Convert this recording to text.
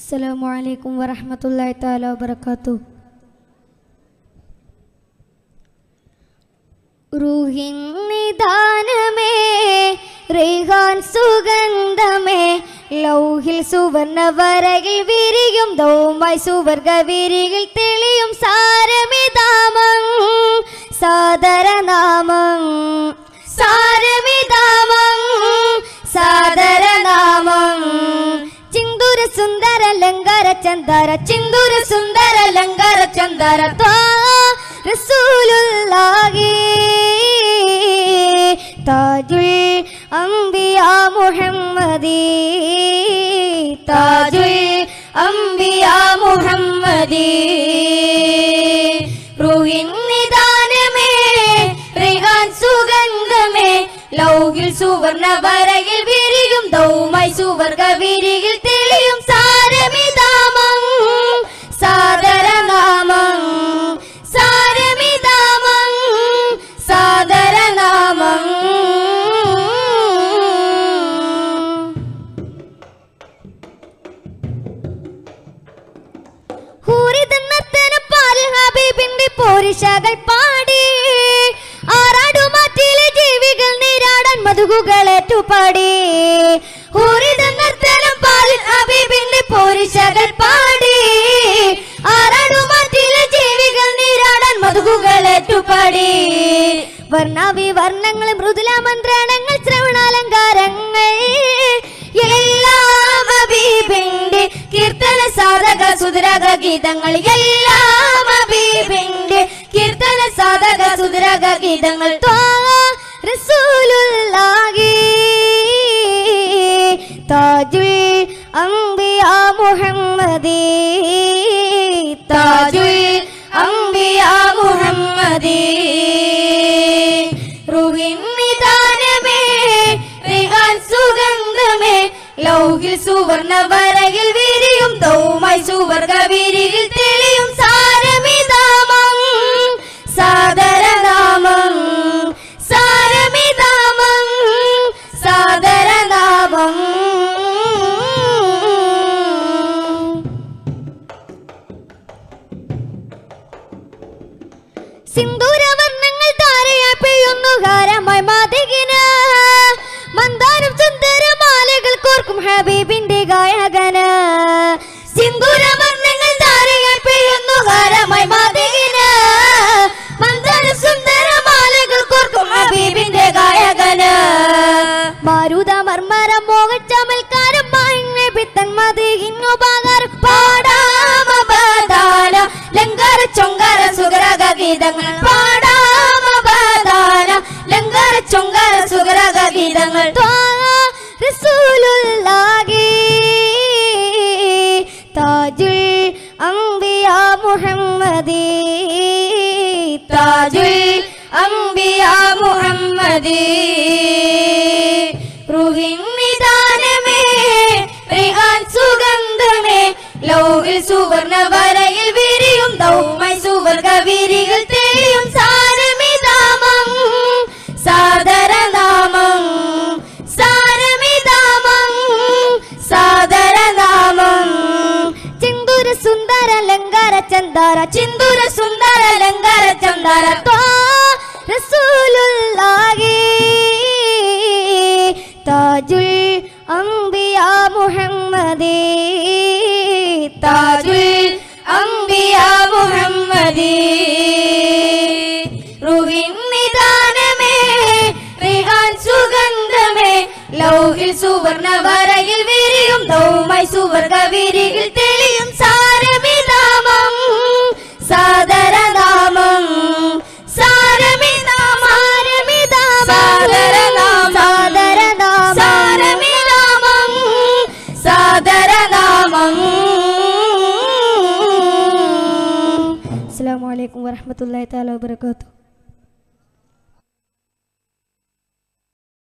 അസ്സലാമു അലൈക്കും വറഹ്മത്തുള്ളാഹി താല വബറകാതുഹു. റൂഹിൻ നിദാനമേ റേഹാൻ സുഗന്ധമേ ലൗഹിൽ സുവർണ വരകിൽ വിരിയും ദൗമായി സുവർഗ വിരികിൽ തെളിയും സാരമിതാമം സാദരനാമം. സുന്ദര ലങ്കാര ചന്ദര ചിന്തൂര് സുന്ദര ലങ്കാര ചന്ദര റസൂലുള്ളാഹി. താജുൽ അംബിയ മുഹമ്മദി. താജുൽ അംബിയ മുഹമ്മദി. റൂഹിൻ നിദാനമേ റിഹാൻ സുഗന്ധമേ. ലൗകിൽ സുവർണ വരയിൽ വിരിയും ദൗമായി സുവർഗ വിരികിൽ ഹബീബിന്റെ പോരിഷകൾ പാടി. ആറാടുമാറ്റിലെ ജീവികൾ നീരാടാൻ പോരിഷകൾ പാടി. ആറാടുമാറ്റിലെ ജീവികൾ നീരാടൻ മതുകുകളേറ്റുപാടി വർണാവി വർണങ്ങൾ മൃദുല മന്ത്രണങ്ങൾ ശ്രവണാലങ്കാരങ്ങൾ. എല്ലാം കീർത്തന സാധക സുതരക ഗീതങ്ങൾ. എല്ലാം സുതരക ഗീതങ്ങൾ റസൂലുള്ളാഹി. താജുൽ അംബിയ മുഹമ്മദി. താജുൽ അംബിയ മുഹമ്മദി. റുഹിൻ നിദാനമേ റിഹാൻ സുഗന്ധമേ. ലൗകിൽ സുവർണ വരകിൽ വിരിയും ദൗമായി സുവർഗ സിന്ദൂരവർണങ്ങൾ താരയാ പെയ്യുന്നു ഹാരമായി മാതകിന്. കോർക്കും ഹബീബിന്റെ ഗായകന. സിന്ദൂരവർണങ്ങൾ താരയാ പെയ്യുന്നു കോർക്കും ഹബീബിന്റെ പിത്തൻ സുഗരക ഗീതങ്ങൾ പാടാമബാദാന ലങ്കാര ചൊങ്കാര സുഗരക ഗീതങ്ങൾ. റസൂലുള്ളാഹി താജുൽ അംബിയ മുഹമ്മദി താജുൽ അംബിയ മുഹമ്മദി. റുഹിൻ നിദാനമേ റിഹാൻ സുഗന്ധമേ ലൗഹിൽ സുവർണ ചിന്ദൂര സുന്ദര ലങ്കാര ചന്ദാര ചിന്ദൂര സുന്ദര ലങ്കാര ചന്ദാര ത്വാ റസൂലുള്ളാഹി താജുൽ അംബിയ മുഹമ്മദി താജുൽ അംബിയ മുഹമ്മദി റുഹിൻ നിദാനമേ റിഹാൻ സുഗന്ധമേ ലൗഹിൽ സുവർണ വരയിൽ വിരിയും ദൗമായി സുവർഗ വിരികിൽ തെളിയും അലൈക്കും വറഹ്മത്തുള്ളാഹി തആല വബറകാതുഹു.